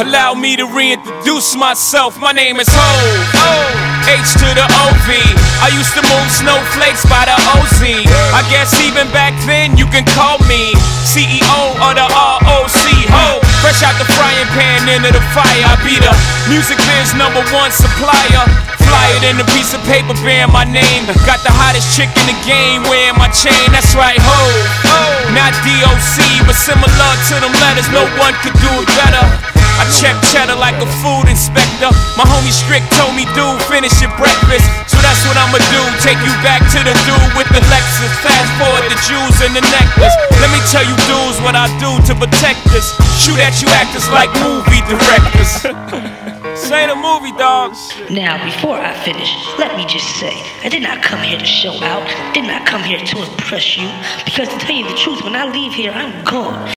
Allow me to reintroduce myself. My name is Ho. H to the OV. I used to move snowflakes by the OZ. I guess even back then you can call me CEO of the ROC. Ho. Fresh out the frying pan into the fire. I be the music biz number one supplier. Fly it in a piece of paper bearing my name. Got the hottest chick in the game wearing my chain. That's right, ho. Not DOC, but similar to them letters. No one could do it better. Check cheddar like a food inspector. My homie Strick told me, dude, finish your breakfast. So that's what I'ma do. Take you back to the dude with the Lexus. Fast forward the jewels and the necklace. Let me tell you, dudes, what I do to protect us. Shoot at you actors like movie directors. Say the movie, dogs. Now, before I finish, let me just say, I did not come here to show out, did not come here to impress you, because to tell you the truth, when I leave here, I'm gone.